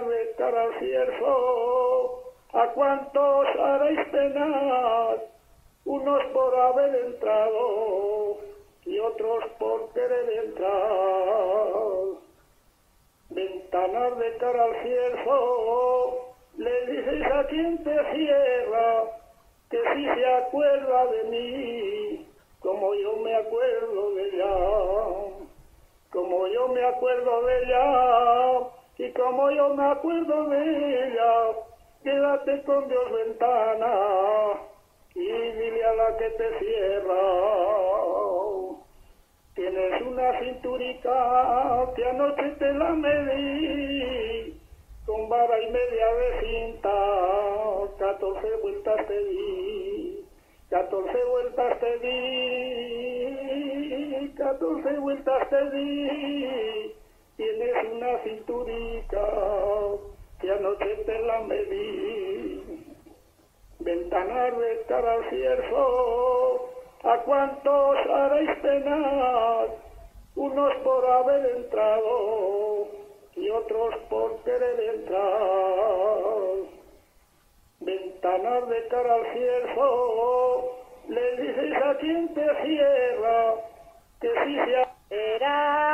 al cielo, a cuántos haréis penar, unos por haber entrado y otros por querer entrar. Ventanas de cara al cielo, le dices a quien te cierra que si se acuerda de mí, como yo me acuerdo de ella, como yo me acuerdo de ella, y como yo me acuerdo de ella, quédate con Dios ventana y dile a la que te cierra. Tienes una cinturica que anoche te la medí, con vara y media de cinta, catorce vueltas te di, catorce vueltas te di, catorce vueltas te di, tienes una cinturica que anoche te la medí, ventana al cielo, ¿A cuántos haréis penar? Unos por haber entrado y otros por querer entrar. Ventanas de cara al cielo, le dices a quien te cierra que si se... Era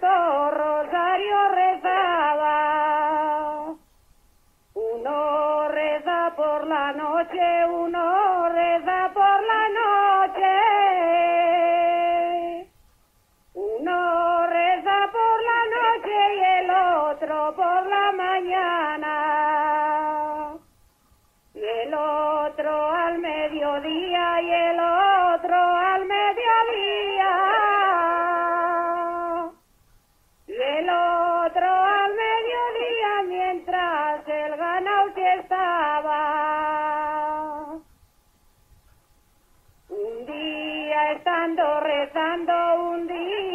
torro da día estando rezando, un día